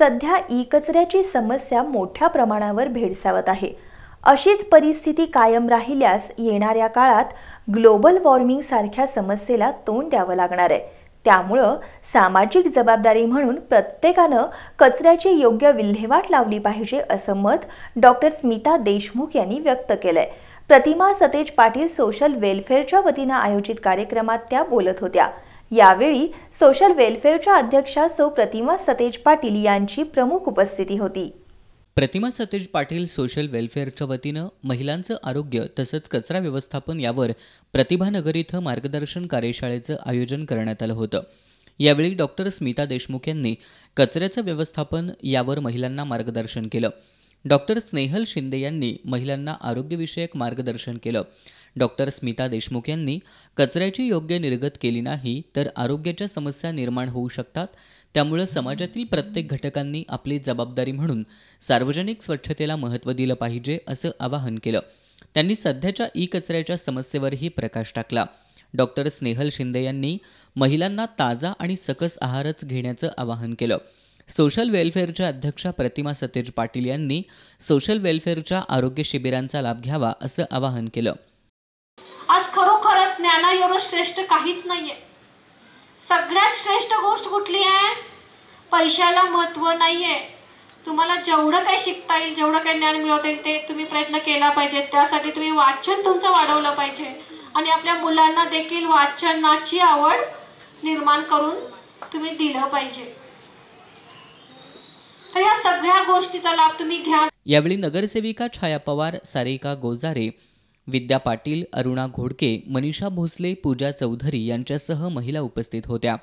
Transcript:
सध्या ई कचऱ्याची समस्या मोठ्या प्रमाणावर भेडसावत आहे. अशीच परिस्थिती कायम राहिल्यास येणाऱ्या काळात ग्लोबल वॉर्मिंग सारख्या समस्येला तोंड द्यावं लागणार आहे. त्यामुळं सामाजिक जबाबदारी म्हणून प्रत्येकानं कचऱ्याची योग्य विल्हेवाट लावली पाहिजे असं मत डॉक्टर स्मिता देशमुख यांनी व्यक्त केलंय. प्रतिमा सतेज पाटील सोशल वेलफेअरच्या वतीनं आयोजित कार्यक्रमात त्या बोलत होत्या. यावेळी सोशल वेलफेअरच्या अध्यक्षा सौ प्रतिमा सतेज पाटील यांची प्रमुख उपस्थिती होती. प्रतिमा सतेज पाटील सोशल वेलफेअरच्या वतीनं महिलांचं आरोग्य तसंच कचरा व्यवस्थापन यावर प्रतिभानगर इथं मार्गदर्शन कार्यशाळेचं आयोजन करण्यात आलं होतं. यावेळी डॉक्टर स्मिता देशमुख यांनी कचऱ्याचं व्यवस्थापन यावर महिलांना मार्गदर्शन केलं. डॉक्टर स्नेहल शिंदे यांनी महिलांना आरोग्यविषयक मार्गदर्शन केलं. डॉक्टर स्मिता देशमुख यांनी कचऱ्याची योग्य निर्गत केली नाही तर आरोग्याच्या समस्या निर्माण होऊ शकतात. त्यामुळं समाजातील प्रत्येक घटकांनी आपली जबाबदारी म्हणून सार्वजनिक स्वच्छतेला महत्त्व दिलं पाहिजे असं आवाहन केलं. त्यांनी सध्याच्या ई कचऱ्याच्या समस्येवरही प्रकाश टाकला. डॉक्टर स्नेहल शिंदे यांनी महिलांना ताजा आणि सकस आहारच घेण्याचं आवाहन केलं. सोशल वेलफेअरच्या अध्यक्षा प्रतिमा सतेज पाटील यांनी सोशल वेलफेअरच्या आरोग्य शिबिरांचा लाभ घ्यावा असं आवाहन केलं. आज खरोखरच ज्ञाना एवढं श्रेष्ठ काहीच नाहीये. सगळ्यात श्रेष्ठ गोष्ट कुठली आहे? पैशाला महत्त्व नाहीये. तुम्हाला जेवढं काही शिकता येईल जेवढं काही ज्ञान मिळवता येईल ते तुम्ही प्रयत्न केला पाहिजे. त्यासाठी तुम्ही वाचन तुमचं वाढवलं पाहिजे. आणि आपल्या मुलांना देखील वाचनाची आवड निर्माण करून तुम्ही दिलं पाहिजे. तर या सगळ्या गोष्टीचा लाभ तुम्ही घ्या. यावेळी नगरसेविका छाया पवार सारिका गोजारे विद्या पाटील अरुणा घोडके मनीषा भोसले पूजा चौधरी यांच्यासह महिला उपस्थित होत्या.